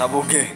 Sabe o quê?